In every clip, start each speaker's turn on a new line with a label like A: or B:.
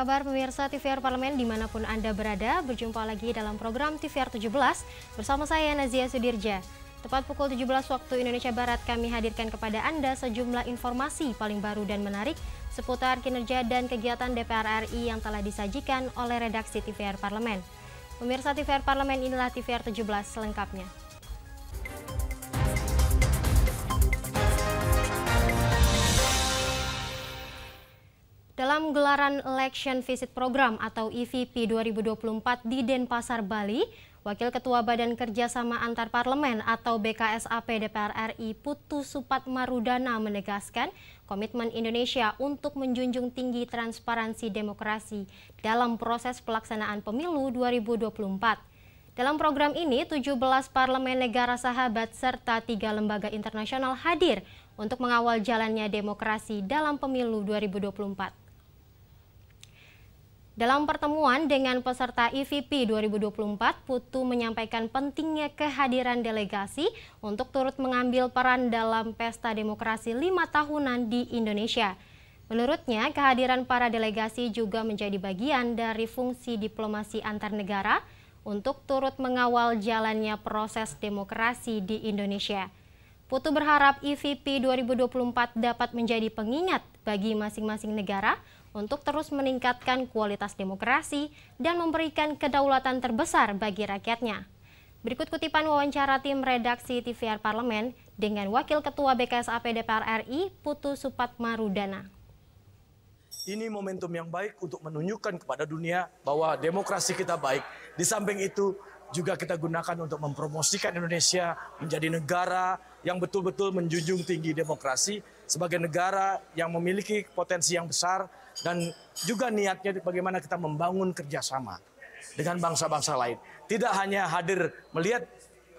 A: kabar pemirsa TVR Parlemen di mana pun Anda berada? Berjumpa lagi dalam program TVR 17 bersama saya Nazia Sudirja. Tepat pukul 17 waktu Indonesia Barat kami hadirkan kepada Anda sejumlah informasi paling baru dan menarik seputar kinerja dan kegiatan DPR RI yang telah disajikan oleh redaksi TVR Parlemen. Pemirsa TVR Parlemen inilah TVR 17 selengkapnya. Dalam gelaran Election Visit Program atau EVP 2024 di Denpasar, Bali, Wakil Ketua Badan Kerjasama Antar Parlemen atau BKSAP DPR RI Putu Supat Marudana menegaskan komitmen Indonesia untuk menjunjung tinggi transparansi demokrasi dalam proses pelaksanaan pemilu 2024. Dalam program ini, 17 parlemen negara sahabat serta tiga lembaga internasional hadir untuk mengawal jalannya demokrasi dalam pemilu 2024. Dalam pertemuan dengan peserta EVP 2024, Putu menyampaikan pentingnya kehadiran delegasi untuk turut mengambil peran dalam pesta demokrasi lima tahunan di Indonesia. Menurutnya, kehadiran para delegasi juga menjadi bagian dari fungsi diplomasi antar negara untuk turut mengawal jalannya proses demokrasi di Indonesia. Putu berharap EVP 2024 dapat menjadi pengingat bagi masing-masing negara untuk terus meningkatkan kualitas demokrasi dan memberikan kedaulatan terbesar bagi rakyatnya. Berikut kutipan wawancara tim redaksi TVR Parlemen dengan Wakil Ketua BKSAP DPR RI Putu Supatmarudana.
B: Ini momentum yang baik untuk menunjukkan kepada dunia bahwa demokrasi kita baik. Di samping itu juga kita gunakan untuk mempromosikan Indonesia menjadi negara yang betul-betul menjunjung tinggi demokrasi sebagai negara yang memiliki potensi yang besar dan juga niatnya bagaimana kita membangun kerjasama dengan bangsa-bangsa lain. Tidak hanya hadir melihat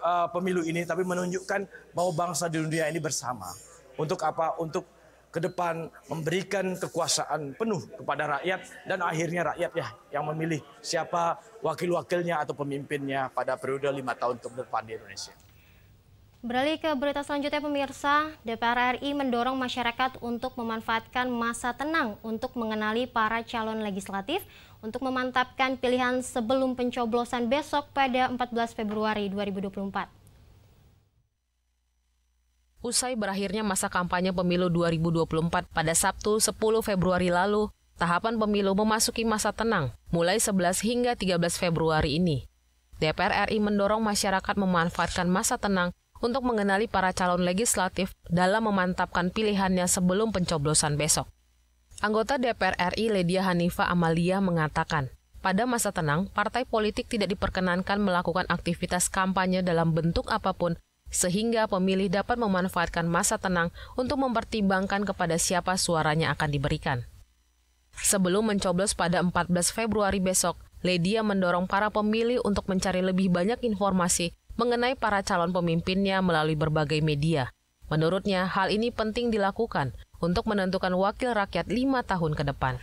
B: uh, pemilu ini, tapi menunjukkan bahwa bangsa di dunia ini bersama. Untuk apa? Untuk ke depan memberikan kekuasaan penuh kepada rakyat dan akhirnya rakyat ya yang memilih siapa wakil-wakilnya atau pemimpinnya pada periode lima tahun ke depan di Indonesia.
A: Beralih ke berita selanjutnya pemirsa, DPR RI mendorong masyarakat untuk memanfaatkan masa tenang untuk mengenali para calon legislatif untuk memantapkan pilihan sebelum pencoblosan besok pada 14 Februari 2024.
C: Usai berakhirnya masa kampanye pemilu 2024 pada Sabtu 10 Februari lalu, tahapan pemilu memasuki masa tenang mulai 11 hingga 13 Februari ini. DPR RI mendorong masyarakat memanfaatkan masa tenang untuk mengenali para calon legislatif dalam memantapkan pilihannya sebelum pencoblosan besok. Anggota DPR RI Ledia Hanifa Amalia mengatakan, pada masa tenang, partai politik tidak diperkenankan melakukan aktivitas kampanye dalam bentuk apa pun sehingga pemilih dapat memanfaatkan masa tenang untuk mempertimbangkan kepada siapa suaranya akan diberikan. Sebelum mencoblos pada 14 Februari besok, Ledia mendorong para pemilih untuk mencari lebih banyak informasi mengenai para calon pemimpinnya melalui berbagai media. Menurutnya, hal ini penting dilakukan untuk menentukan wakil rakyat lima tahun ke depan.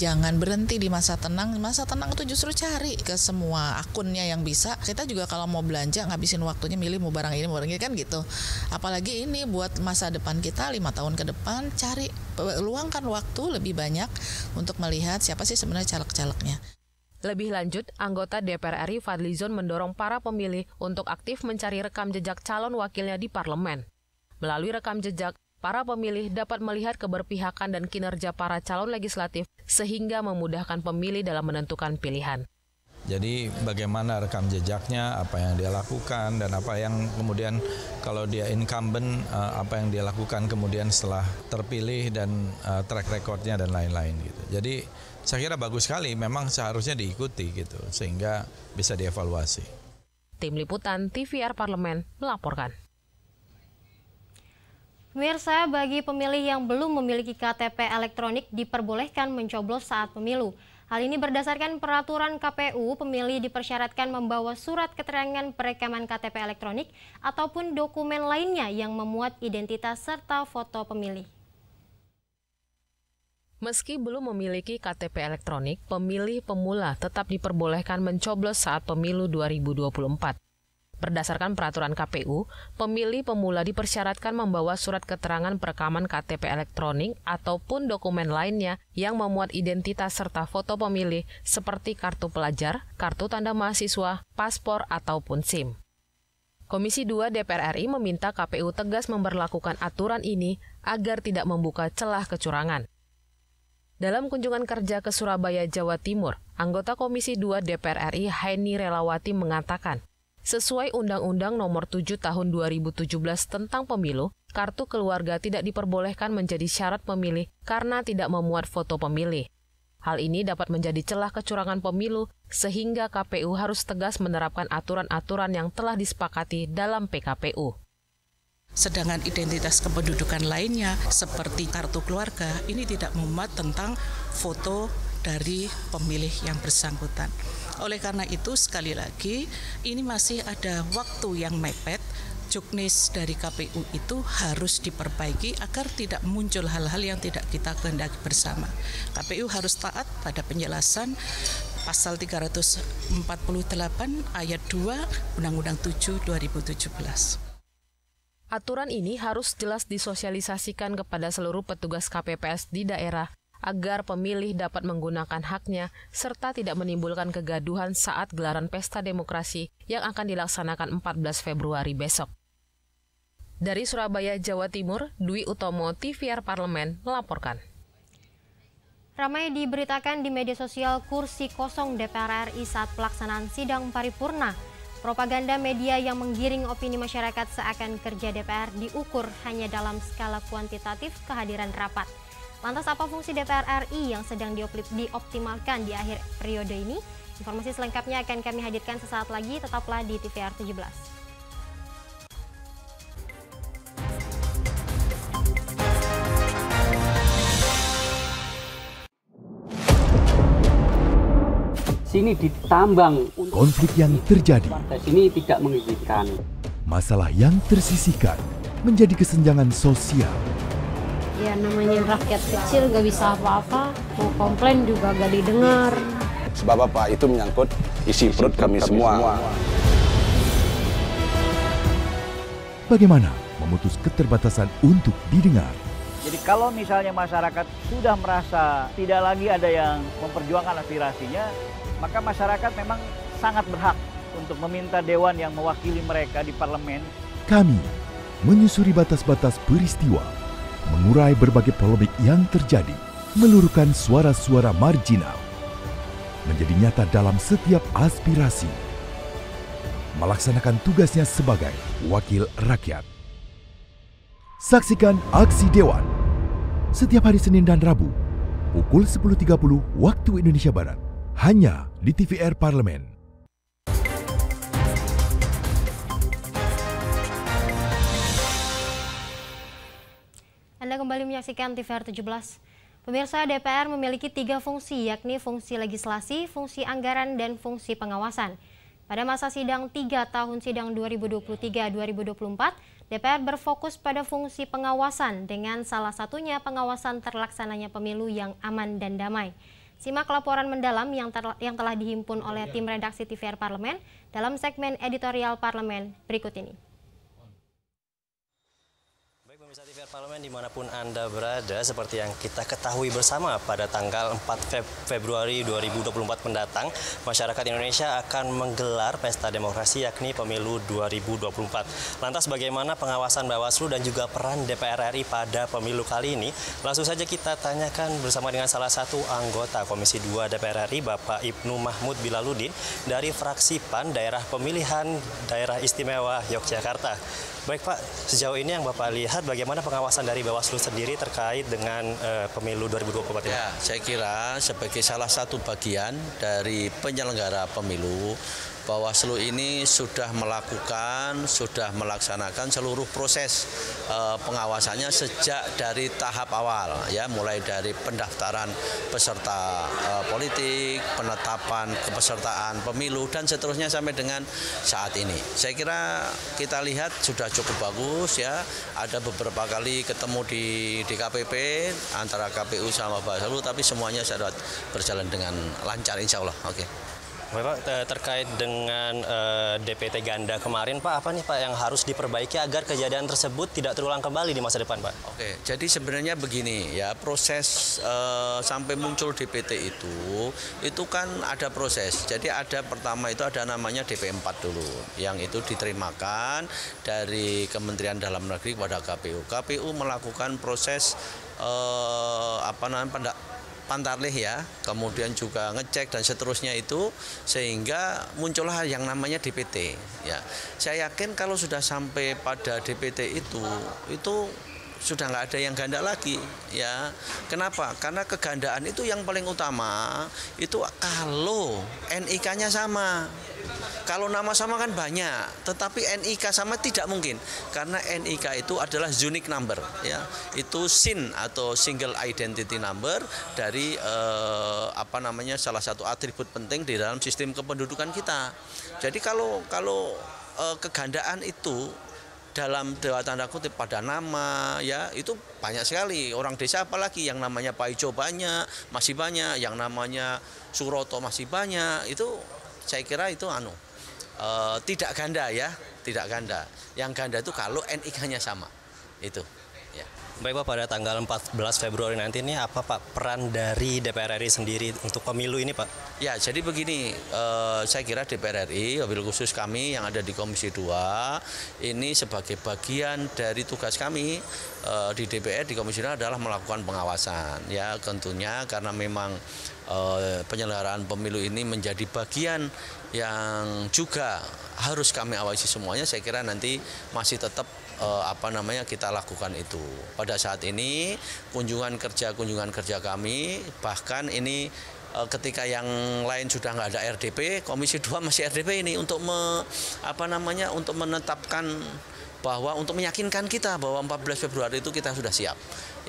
D: Jangan berhenti di masa tenang. Masa tenang itu justru cari ke semua akunnya yang bisa. Kita juga kalau mau belanja ngabisin waktunya milih mau barang ini, mau barang ini kan gitu. Apalagi ini buat masa depan kita lima tahun ke depan cari luangkan waktu lebih banyak untuk melihat siapa sih sebenarnya caleg-calegnya.
C: Lebih lanjut, anggota DPR RI Fadlizon mendorong para pemilih untuk aktif mencari rekam jejak calon wakilnya di parlemen. Melalui rekam jejak, para pemilih dapat melihat keberpihakan dan kinerja para calon legislatif sehingga memudahkan pemilih dalam menentukan pilihan.
E: Jadi bagaimana rekam jejaknya, apa yang dia lakukan dan apa yang kemudian kalau dia incumbent eh, apa yang dia lakukan kemudian setelah terpilih dan eh, track recordnya dan lain-lain gitu. Jadi saya kira bagus sekali, memang seharusnya diikuti gitu, sehingga bisa dievaluasi.
C: Tim Liputan TVR Parlemen melaporkan.
A: Pemirsa, bagi pemilih yang belum memiliki KTP elektronik diperbolehkan mencoblos saat pemilu. Hal ini berdasarkan peraturan KPU, pemilih dipersyaratkan membawa surat keterangan perekaman KTP elektronik ataupun dokumen lainnya yang memuat identitas serta foto pemilih.
C: Meski belum memiliki KTP elektronik, pemilih pemula tetap diperbolehkan mencoblos saat pemilu 2024. Berdasarkan peraturan KPU, pemilih pemula dipersyaratkan membawa surat keterangan perekaman KTP elektronik ataupun dokumen lainnya yang memuat identitas serta foto pemilih seperti kartu pelajar, kartu tanda mahasiswa, paspor, ataupun SIM. Komisi 2 DPR RI meminta KPU tegas memperlakukan aturan ini agar tidak membuka celah kecurangan. Dalam kunjungan kerja ke Surabaya, Jawa Timur, anggota Komisi 2 DPR RI Haini Relawati mengatakan, Sesuai Undang-Undang Nomor 7 Tahun 2017 tentang Pemilu, kartu keluarga tidak diperbolehkan menjadi syarat pemilih karena tidak memuat foto pemilih. Hal ini dapat menjadi celah kecurangan pemilu sehingga KPU harus tegas menerapkan aturan-aturan yang telah disepakati dalam PKPU.
D: Sedangkan identitas kependudukan lainnya seperti kartu keluarga ini tidak memuat tentang foto dari pemilih yang bersangkutan. Oleh karena itu sekali lagi ini masih ada waktu yang mepet juknis dari KPU itu harus diperbaiki agar tidak muncul hal-hal yang tidak kita kehendaki bersama. KPU harus taat pada penjelasan pasal 348 ayat 2 Undang-Undang 7 2017.
C: Aturan ini harus jelas disosialisasikan kepada seluruh petugas KPPS di daerah agar pemilih dapat menggunakan haknya serta tidak menimbulkan kegaduhan saat gelaran pesta demokrasi yang akan dilaksanakan 14 Februari besok. Dari Surabaya, Jawa Timur, Dwi Utomo, TVR Parlemen, melaporkan.
A: Ramai diberitakan di media sosial kursi kosong DPR RI saat pelaksanaan sidang paripurna. Propaganda media yang menggiring opini masyarakat seakan kerja DPR diukur hanya dalam skala kuantitatif kehadiran rapat. Lantas apa fungsi DPR RI yang sedang dioptimalkan di akhir periode ini? Informasi selengkapnya akan kami hadirkan sesaat lagi, tetaplah di TVR 17.
F: sini ditambang.
G: Konflik yang terjadi.
F: Warga sini tidak mengizinkan.
G: Masalah yang tersisihkan menjadi kesenjangan sosial
H: ya namanya rakyat kecil gak bisa apa-apa mau komplain juga gak didengar.
I: Sebab apa? Itu menyangkut isi perut kami, semua.
G: bagaimana memutus keterbatasan untuk didengar?
J: Jadi kalau misalnya masyarakat sudah merasa tidak lagi ada yang memperjuangkan aspirasinya maka masyarakat memang sangat berhak untuk meminta dewan yang mewakili mereka di parlemen.
G: Kami menyusuri batas-batas peristiwa mengurai berbagai polemik yang terjadi, meluruhkan suara-suara marginal, menjadi nyata dalam setiap aspirasi, melaksanakan tugasnya sebagai wakil rakyat. Saksikan aksi Dewan setiap hari Senin dan Rabu pukul 10.30 waktu Indonesia Barat hanya di TVR Parlemen.
A: Kembali menyaksikan TVR 17. Pemirsa DPR memiliki tiga fungsi, yakni fungsi legislasi, fungsi anggaran, dan fungsi pengawasan. Pada masa sidang 3 tahun sidang 2023-2024, DPR berfokus pada fungsi pengawasan dengan salah satunya pengawasan terlaksananya pemilu yang aman dan damai. Simak laporan mendalam yang, yang telah dihimpun oleh tim redaksi TVR Parlemen dalam segmen editorial Parlemen berikut ini.
K: Pemirsa TVR Parlemen di mana pun Anda berada, seperti yang kita ketahui bersama pada tanggal 4 Feb Februari 2024 mendatang, masyarakat Indonesia akan menggelar pesta demokrasi yakni pemilu 2024. Lantas bagaimana pengawasan Bawaslu dan juga peran DPR RI pada pemilu kali ini? Langsung saja kita tanyakan bersama dengan salah satu anggota Komisi 2 DPR RI, Bapak Ibnu Mahmud Bilaludin dari fraksi PAN Daerah Pemilihan Daerah Istimewa Yogyakarta. Baik Pak, sejauh ini yang Bapak lihat bagaimana pengawasan dari Bawaslu sendiri terkait dengan uh, pemilu 2024 ini?
L: Ya, saya kira sebagai salah satu bagian dari penyelenggara pemilu, Bawaslu ini sudah melakukan, sudah melaksanakan seluruh proses uh, pengawasannya sejak dari tahap awal, ya, mulai dari pendaftaran peserta uh, politik, penetapan kepesertaan pemilu dan seterusnya sampai dengan saat ini. Saya kira kita lihat sudah cukup bagus, ya. Ada beberapa kali ketemu di DKPP antara KPU sama Bawaslu, tapi semuanya sudah berjalan dengan lancar, insya Allah. Oke.
K: Bapak terkait dengan uh, DPT ganda kemarin Pak, apa nih Pak yang harus diperbaiki agar kejadian tersebut tidak terulang kembali di masa depan Pak?
L: Oke, jadi sebenarnya begini ya proses uh, sampai muncul DPT itu itu kan ada proses. Jadi ada pertama itu ada namanya DP 4 dulu yang itu diterimakan dari Kementerian Dalam Negeri kepada KPU. KPU melakukan proses uh, apa namanya pantarlih ya, kemudian juga ngecek dan seterusnya itu sehingga muncullah yang namanya DPT ya. Saya yakin kalau sudah sampai pada DPT itu itu sudah nggak ada yang ganda lagi ya. Kenapa? Karena kegandaan itu yang paling utama itu kalau NIK-nya sama. Kalau nama sama kan banyak tetapi NIK sama tidak mungkin. Karena NIK itu adalah unique number ya. Itu SIN atau single identity number dari eh, apa namanya salah satu atribut penting di dalam sistem kependudukan kita. Jadi kalau kalau eh, kegandaan itu dalam dewa tanda kutip pada nama ya itu banyak sekali. Orang desa apalagi yang namanya Paijo banyak masih banyak. Yang namanya Suroto masih banyak. Itu saya kira itu anu e, tidak ganda ya tidak ganda. Yang ganda itu kalau NIK-nya sama itu
K: Baik Pak, pada tanggal 14 Februari nanti ini apa Pak peran dari DPR RI sendiri untuk pemilu ini Pak?
L: Ya, jadi begini, eh, saya kira DPR RI, wabil khusus kami yang ada di Komisi 2, ini sebagai bagian dari tugas kami eh, di DPR, di Komisi 2 adalah melakukan pengawasan. Ya, tentunya karena memang eh, penyelenggaraan pemilu ini menjadi bagian yang juga harus kami awasi semuanya, saya kira nanti masih tetap eh, apa namanya kita lakukan itu. Pada saat ini kunjungan kerja kunjungan kerja kami bahkan ini eh, ketika yang lain sudah nggak ada RDP, Komisi 2 masih RDP ini untuk me, apa namanya untuk menetapkan bahwa untuk meyakinkan kita bahwa 14 Februari itu kita sudah siap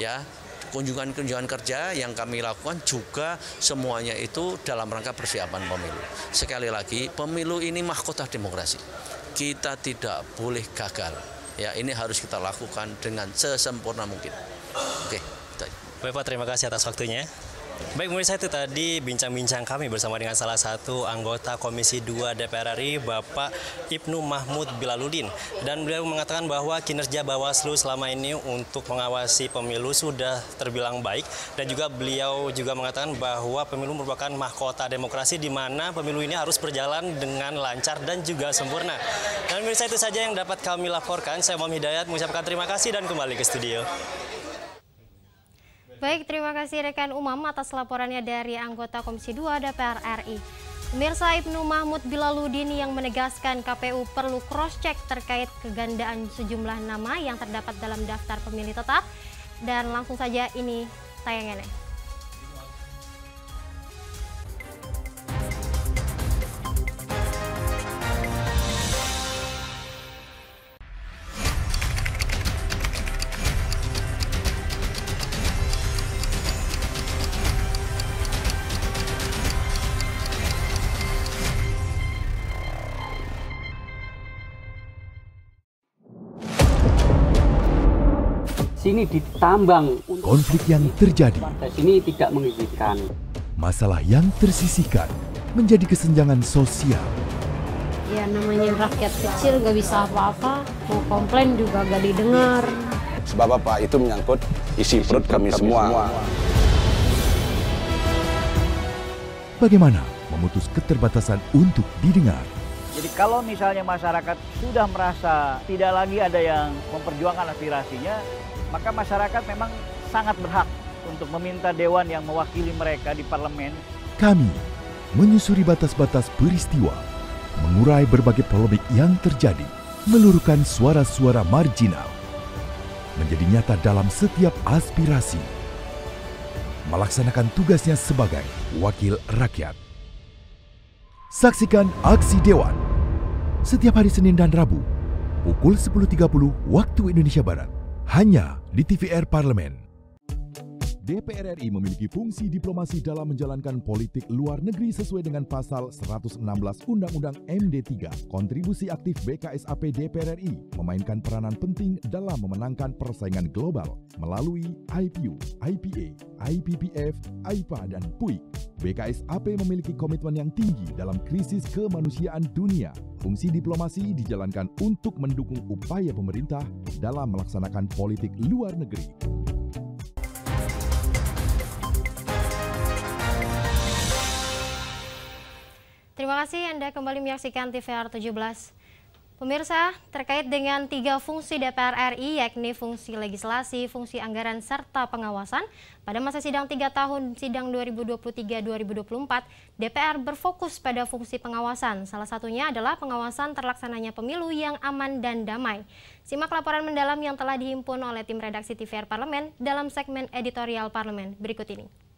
L: ya kunjungan-kunjungan kerja yang kami lakukan juga semuanya itu dalam rangka persiapan pemilu. Sekali lagi, pemilu ini mahkota demokrasi. Kita tidak boleh gagal ya ini harus kita lakukan dengan sesempurna mungkin. Oke,
K: itu Bapak terima kasih atas waktunya. Baik, pemirsa itu tadi bincang-bincang kami bersama dengan salah satu anggota Komisi 2 DPR RI, Bapak Ibnu Mahmud Bilaludin. Dan beliau mengatakan bahwa kinerja Bawaslu selama ini untuk mengawasi pemilu sudah terbilang baik. Dan juga beliau juga mengatakan bahwa pemilu merupakan mahkota demokrasi di mana pemilu ini harus berjalan dengan lancar dan juga sempurna. Dan pemirsa itu saja yang dapat kami laporkan. Saya Muhammad Hidayat mengucapkan terima kasih dan kembali ke studio.
A: Baik, terima kasih rekan Umam atas laporannya dari anggota Komisi 2 DPR RI. Pemirsa Ibnu Mahmud Bilaludin yang menegaskan KPU perlu cross-check terkait kegandaan sejumlah nama yang terdapat dalam daftar pemilih tetap. Dan langsung saja ini tayangannya.
F: Sini ditambang.
G: Konflik yang terjadi.
F: Sini tidak mengizinkan.
G: Masalah yang tersisihkan menjadi kesenjangan sosial.
H: Ya namanya rakyat kecil gak bisa apa-apa, mau komplain juga gak didengar.
I: Sebab apa? Itu menyangkut isi perut kami semua.
G: Bagaimana memutus keterbatasan untuk didengar?
J: Jadi kalau misalnya masyarakat sudah merasa tidak lagi ada yang memperjuangkan aspirasinya, maka masyarakat memang sangat berhak untuk meminta dewan yang mewakili mereka di parlemen.
G: Kami menyusuri batas-batas peristiwa, mengurai berbagai polemik yang terjadi, meluruhkan suara-suara marginal, menjadi nyata dalam setiap aspirasi, melaksanakan tugasnya sebagai wakil rakyat. Saksikan aksi Dewan setiap hari Senin dan Rabu pukul 10.30 waktu Indonesia Barat hanya di TVR Parlemen. DPR RI memiliki fungsi diplomasi dalam menjalankan politik luar negeri sesuai dengan pasal 116 Undang-Undang MD3. Kontribusi aktif BKSAP DPR RI memainkan peranan penting dalam memenangkan persaingan global melalui IPU, IPA, IPPF, IPA, dan PUIK. BKSAP memiliki komitmen yang tinggi dalam krisis kemanusiaan dunia. Fungsi diplomasi dijalankan untuk mendukung upaya pemerintah dalam melaksanakan politik luar negeri.
A: Terima kasih Anda kembali menyaksikan TVR 17. Pemirsa, terkait dengan tiga fungsi DPR RI, yakni fungsi legislasi, fungsi anggaran, serta pengawasan, pada masa sidang tiga tahun sidang 2023-2024, DPR berfokus pada fungsi pengawasan. Salah satunya adalah pengawasan terlaksananya pemilu yang aman dan damai. Simak laporan mendalam yang telah dihimpun oleh tim redaksi TVR Parlemen dalam segmen editorial Parlemen berikut ini.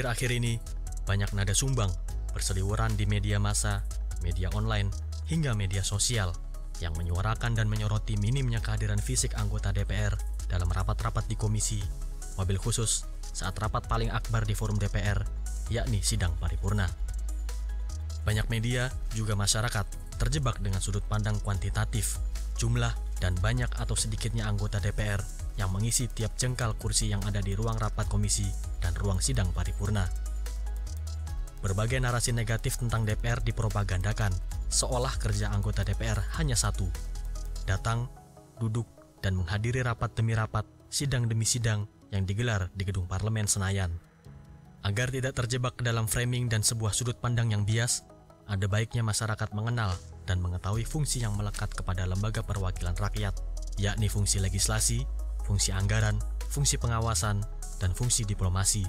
M: Akhir-akhir ini, banyak nada sumbang berseliweran di media massa, media online, hingga media sosial yang menyuarakan dan menyoroti minimnya kehadiran fisik anggota DPR dalam rapat-rapat di komisi, mobil khusus saat rapat paling akbar di forum DPR, yakni sidang paripurna. Banyak media, juga masyarakat, terjebak dengan sudut pandang kuantitatif, jumlah, dan banyak atau sedikitnya anggota DPR yang mengisi tiap jengkal kursi yang ada di ruang rapat komisi dan ruang sidang paripurna. Berbagai narasi negatif tentang DPR dipropagandakan, seolah kerja anggota DPR hanya satu, datang, duduk, dan menghadiri rapat demi rapat, sidang demi sidang yang digelar di gedung parlemen Senayan. Agar tidak terjebak ke dalam framing dan sebuah sudut pandang yang bias, ada baiknya masyarakat mengenal dan mengetahui fungsi yang melekat kepada lembaga perwakilan rakyat, yakni fungsi legislasi, fungsi anggaran, fungsi pengawasan, dan fungsi diplomasi.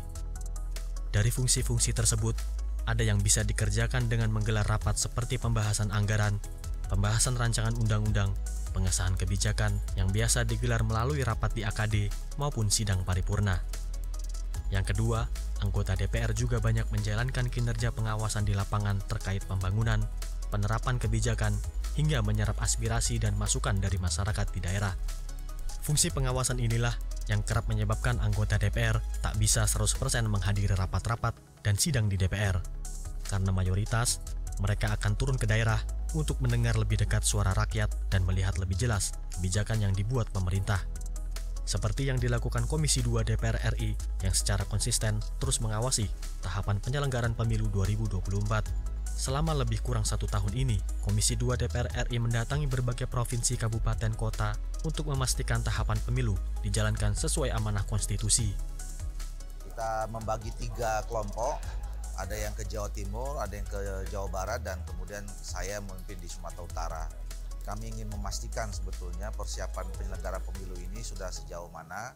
M: Dari fungsi-fungsi tersebut, ada yang bisa dikerjakan dengan menggelar rapat seperti pembahasan anggaran, pembahasan rancangan undang-undang, pengesahan kebijakan yang biasa digelar melalui rapat di AKD maupun sidang paripurna. Yang kedua, anggota DPR juga banyak menjalankan kinerja pengawasan di lapangan terkait pembangunan, penerapan kebijakan, hingga menyerap aspirasi dan masukan dari masyarakat di daerah. Fungsi pengawasan inilah yang kerap menyebabkan anggota DPR tak bisa 100% menghadiri rapat-rapat dan sidang di DPR. Karena mayoritas, mereka akan turun ke daerah untuk mendengar lebih dekat suara rakyat dan melihat lebih jelas kebijakan yang dibuat pemerintah. Seperti yang dilakukan Komisi 2 DPR RI yang secara konsisten terus mengawasi tahapan penyelenggaraan pemilu 2024 Selama lebih kurang satu tahun ini, Komisi 2 DPR RI mendatangi berbagai provinsi, kabupaten, kota untuk memastikan tahapan pemilu dijalankan sesuai amanah konstitusi.
N: Kita membagi tiga kelompok, ada yang ke Jawa Timur, ada yang ke Jawa Barat, dan kemudian saya memimpin di Sumatera Utara. Kami ingin memastikan sebetulnya persiapan penyelenggara pemilu ini sudah sejauh mana,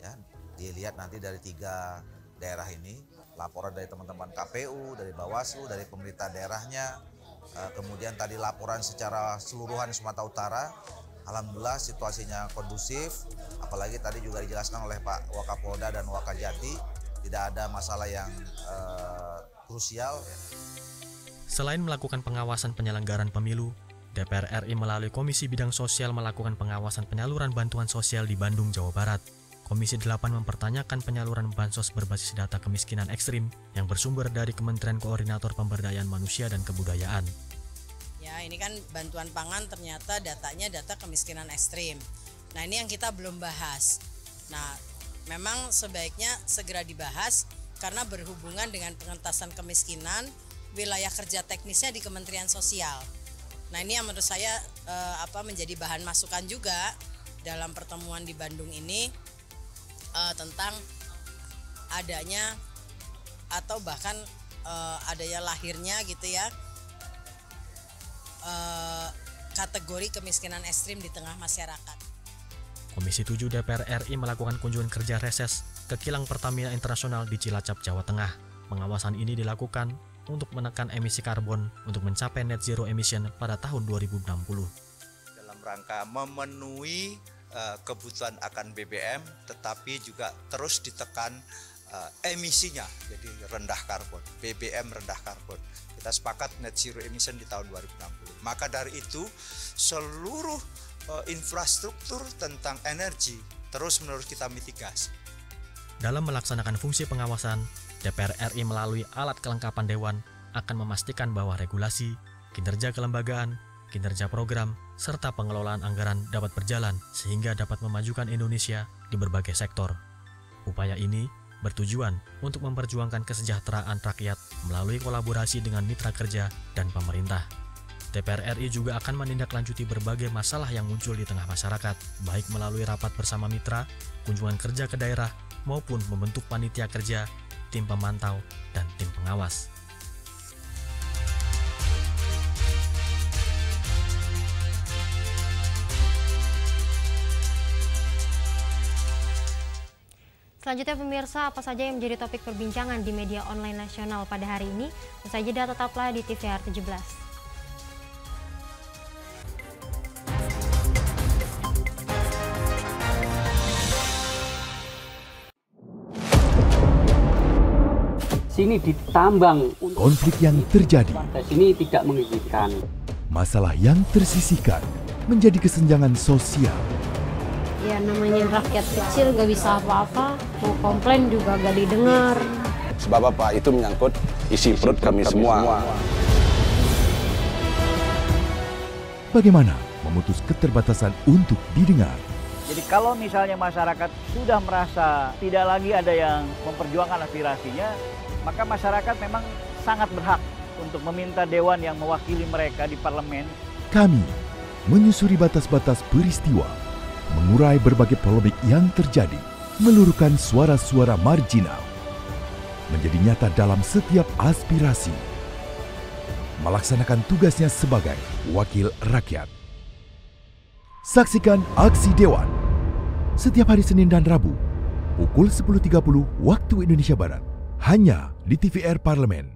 N: ya dilihat nanti dari tiga daerah ini laporan dari teman-teman KPU, dari Bawaslu, dari pemerintah daerahnya, eh, kemudian tadi laporan secara seluruhan Sumatera Utara. Alhamdulillah situasinya kondusif, apalagi tadi juga dijelaskan oleh Pak Wakapolda dan Wakajati, tidak ada masalah yang uh, krusial.
M: Selain melakukan pengawasan penyelenggaraan pemilu, DPR RI melalui Komisi Bidang Sosial melakukan pengawasan penyaluran bantuan sosial di Bandung, Jawa Barat. Komisi 8 mempertanyakan penyaluran bansos berbasis data kemiskinan ekstrim yang bersumber dari Kementerian Koordinator Pemberdayaan Manusia dan Kebudayaan.
O: Ya, ini kan bantuan pangan ternyata datanya data kemiskinan ekstrim. Nah, ini yang kita belum bahas. Nah, memang sebaiknya segera dibahas karena berhubungan dengan pengentasan kemiskinan, wilayah kerja teknisnya di Kementerian Sosial. Nah, ini yang menurut saya eh, apa menjadi bahan masukan juga dalam pertemuan di Bandung ini uh, tentang adanya atau bahkan uh, adanya lahirnya gitu ya uh, kategori kemiskinan ekstrim di tengah masyarakat.
M: Komisi 7 DPR RI melakukan kunjungan kerja reses ke kilang Pertamina Internasional di Cilacap, Jawa Tengah. Pengawasan ini dilakukan untuk menekan emisi karbon untuk mencapai net zero emission pada tahun 2060.
P: Dalam rangka memenuhi uh, kebutuhan akan BBM, tetapi juga terus ditekan uh, emisinya, jadi rendah karbon, BBM rendah karbon. Kita sepakat net zero emission di tahun 2060. Maka dari itu seluruh uh, infrastruktur tentang energi terus menerus kita mitigasi.
M: Dalam melaksanakan fungsi pengawasan, DPR RI melalui alat kelengkapan Dewan akan memastikan bahwa regulasi, kinerja kelembagaan, kinerja program, serta pengelolaan anggaran dapat berjalan sehingga dapat memajukan Indonesia di berbagai sektor. Upaya ini bertujuan untuk memperjuangkan kesejahteraan rakyat melalui kolaborasi dengan mitra kerja dan pemerintah. DPR RI juga akan menindaklanjuti berbagai masalah yang muncul di tengah masyarakat, baik melalui rapat bersama mitra, kunjungan kerja ke daerah, maupun membentuk panitia kerja, tim pemantau, dan tim pengawas.
A: Selanjutnya pemirsa, apa saja yang menjadi topik perbincangan di media online nasional pada hari ini? Usai jeda tetaplah di TVR 17.
F: sini ditambang.
G: Konflik yang terjadi.
F: Sini tidak mengizinkan.
G: Masalah yang tersisihkan menjadi kesenjangan sosial.
H: Ya namanya rakyat kecil gak bisa apa-apa mau komplain juga gak didengar
I: sebab apa itu menyangkut isi perut kami, semua.
G: bagaimana memutus keterbatasan untuk didengar
J: jadi kalau misalnya masyarakat sudah merasa tidak lagi ada yang memperjuangkan aspirasinya, maka masyarakat memang sangat berhak untuk meminta dewan yang mewakili mereka di parlemen.
G: Kami menyusuri batas-batas peristiwa mengurai berbagai polemik yang terjadi, meluruhkan suara-suara marginal, menjadi nyata dalam setiap aspirasi, melaksanakan tugasnya sebagai wakil rakyat. Saksikan aksi Dewan setiap hari Senin dan Rabu pukul 10.30 waktu Indonesia Barat hanya di TVR Parlemen.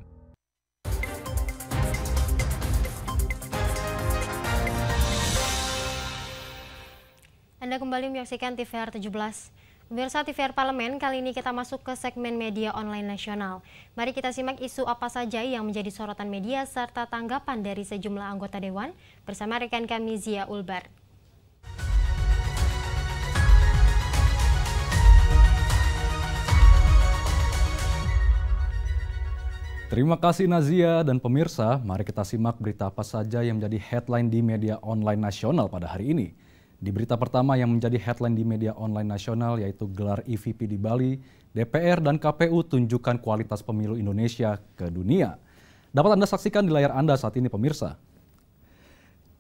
A: Anda kembali menyaksikan TVR 17. Pemirsa TVR Parlemen, kali ini kita masuk ke segmen media online nasional. Mari kita simak isu apa saja yang menjadi sorotan media serta tanggapan dari sejumlah anggota Dewan bersama rekan kami Zia Ulbar.
Q: Terima kasih Nazia dan pemirsa, mari kita simak berita apa saja yang menjadi headline di media online nasional pada hari ini. Di berita pertama yang menjadi headline di media online nasional yaitu gelar EVP di Bali, DPR dan KPU tunjukkan kualitas pemilu Indonesia ke dunia. Dapat Anda saksikan di layar Anda saat ini pemirsa.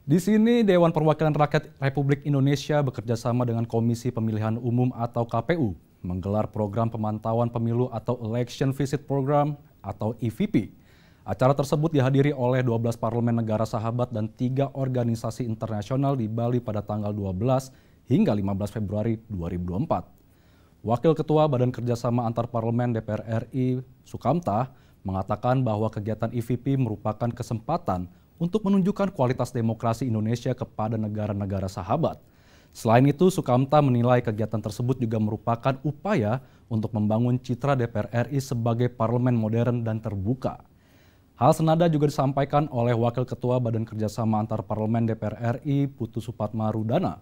Q: Di sini Dewan Perwakilan Rakyat Republik Indonesia bekerja sama dengan Komisi Pemilihan Umum atau KPU menggelar program pemantauan pemilu atau Election Visit Program atau EVP Acara tersebut dihadiri oleh 12 parlemen negara sahabat dan tiga organisasi internasional di Bali pada tanggal 12 hingga 15 Februari 2024. Wakil Ketua Badan Kerjasama Antar Parlemen DPR RI, Sukamta, mengatakan bahwa kegiatan EVP merupakan kesempatan untuk menunjukkan kualitas demokrasi Indonesia kepada negara-negara sahabat. Selain itu, Sukamta menilai kegiatan tersebut juga merupakan upaya untuk membangun citra DPR RI sebagai parlemen modern dan terbuka. Hal senada juga disampaikan oleh Wakil Ketua Badan Kerjasama Antar Parlemen DPR RI, Putu Supatmarudana.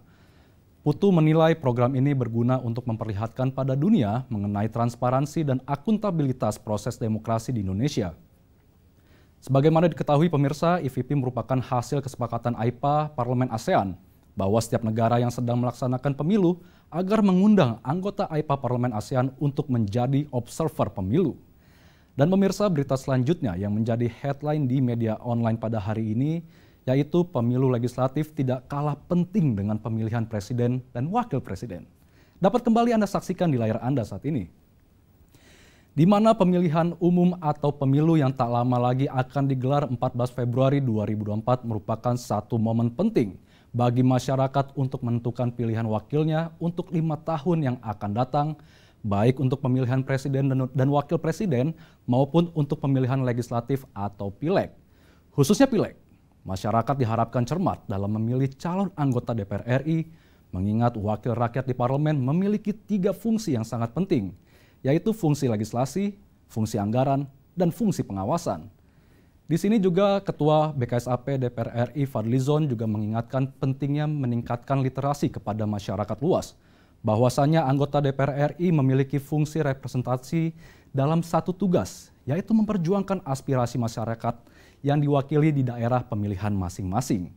Q: Putu menilai program ini berguna untuk memperlihatkan pada dunia mengenai transparansi dan akuntabilitas proses demokrasi di Indonesia. Sebagaimana diketahui pemirsa, EVP merupakan hasil kesepakatan AIPA Parlemen ASEAN bahwa setiap negara yang sedang melaksanakan pemilu agar mengundang anggota AIPA Parlemen ASEAN untuk menjadi observer pemilu. Dan pemirsa berita selanjutnya yang menjadi headline di media online pada hari ini yaitu pemilu legislatif tidak kalah penting dengan pemilihan presiden dan wakil presiden. Dapat kembali Anda saksikan di layar Anda saat ini. Di mana pemilihan umum atau pemilu yang tak lama lagi akan digelar 14 Februari 2024 merupakan satu momen penting bagi masyarakat untuk menentukan pilihan wakilnya untuk lima tahun yang akan datang baik untuk pemilihan presiden dan, wakil presiden maupun untuk pemilihan legislatif atau pileg. Khususnya pileg, masyarakat diharapkan cermat dalam memilih calon anggota DPR RI, mengingat wakil rakyat di parlemen memiliki tiga fungsi yang sangat penting, yaitu fungsi legislasi, fungsi anggaran, dan fungsi pengawasan. Di sini juga Ketua BKSAP DPR RI Fadlizon juga mengingatkan pentingnya meningkatkan literasi kepada masyarakat luas, bahwasanya anggota DPR RI memiliki fungsi representasi dalam satu tugas, yaitu memperjuangkan aspirasi masyarakat yang diwakili di daerah pemilihan masing-masing.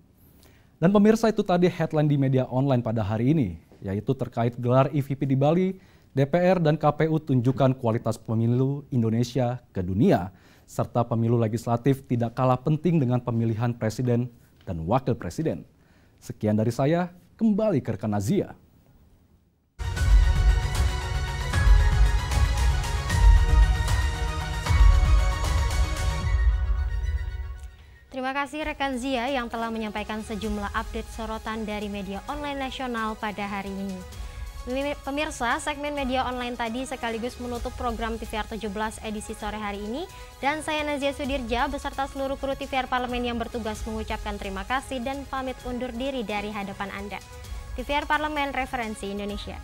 Q: Dan pemirsa itu tadi headline di media online pada hari ini, yaitu terkait gelar EVP di Bali, DPR dan KPU tunjukkan kualitas pemilu Indonesia ke dunia, serta pemilu legislatif tidak kalah penting dengan pemilihan presiden dan wakil presiden. Sekian dari saya, kembali ke rekan Azia.
A: Terima kasih rekan Zia yang telah menyampaikan sejumlah update sorotan dari media online nasional pada hari ini. Pemirsa, segmen media online tadi sekaligus menutup program TVR 17 edisi sore hari ini dan saya Nazia Sudirja beserta seluruh kru TVR Parlemen yang bertugas mengucapkan terima kasih dan pamit undur diri dari hadapan Anda. TVR Parlemen Referensi Indonesia.